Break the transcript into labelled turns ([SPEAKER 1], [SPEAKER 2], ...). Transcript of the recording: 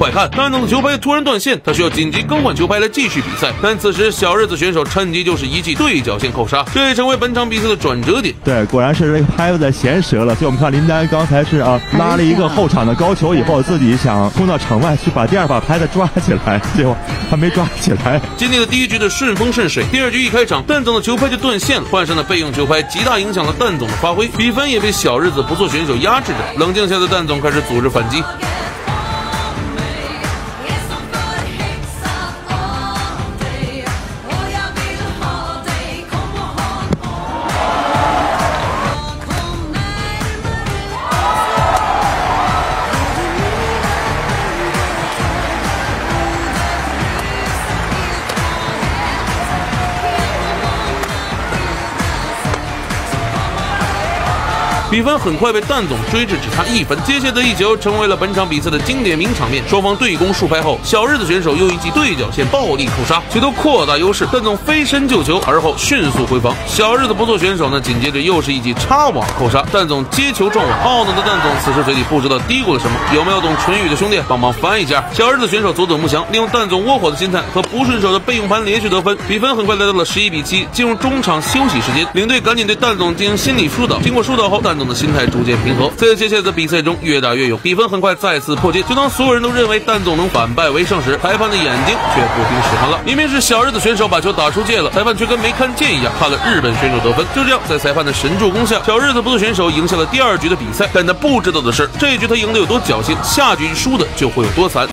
[SPEAKER 1] 快看，蛋总的球拍突然断线，他需要紧急更换球拍来继续比赛。但此时小日子选手趁机就是一记对角线扣杀，这也成为本场比赛的转折点。
[SPEAKER 2] 对，果然是这个拍子在弦折了。所以我们看林丹刚才是啊拉了一个后场的高球以后，自己想冲到场外去把第二把拍子抓起来，结果还没抓起来。
[SPEAKER 1] 经历了第一局的顺风顺水，第二局一开场，蛋总的球拍就断线了，换上了备用球拍，极大影响了蛋总的发挥，比分也被小日子不错选手压制着。冷静下的蛋总开始组织反击。比分很快被蛋总追至，只差一分。接下的一球成为了本场比赛的经典名场面。双方对攻数拍后，小日子选手又一记对角线暴力扣杀，企图扩大优势。蛋总飞身救球，而后迅速回防。小日子不做选手呢，紧接着又是一记插网扣杀。蛋总接球撞网，懊恼的蛋总此时嘴里不知道嘀咕了什么。有没有懂唇语的兄弟帮忙翻一下？小日子选手佐佐木祥利用蛋总窝火的心态和不顺手的备用盘连续得分，比分很快来到了十一比七。进入中场休息时间，领队赶紧对蛋总进行心理疏导。经过疏导后，蛋。的心态逐渐平和，在接下来的比赛中越打越勇，比分很快再次破戒。就当所有人都认为蛋总能反败为胜时，裁判的眼睛却不听使唤了。明明是小日子选手把球打出界了，裁判却跟没看见一样，判了日本选手得分。就这样，在裁判的神助攻下，小日子不错选手赢下了第二局的比赛。但他不知道的是，这一局他赢得有多侥幸，下局输的就会有多惨。